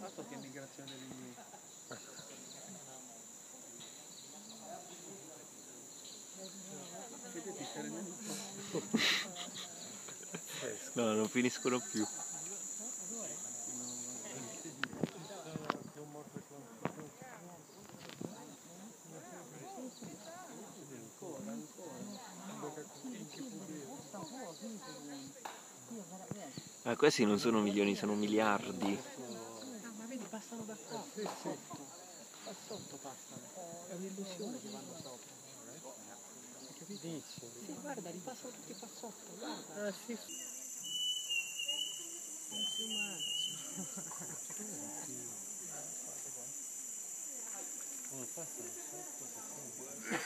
Altro che migrazione di... Vedete, No, non finiscono più. Ah, questi non sono milioni, sono miliardi. Ah, ma vedi, passano da qua, sotto. Da sotto passano. È un'illusione che vanno sopra. Capito? Dici? Sì, guarda, li passano tutti qua sotto, guarda. Ah, sì. Come passano sotto?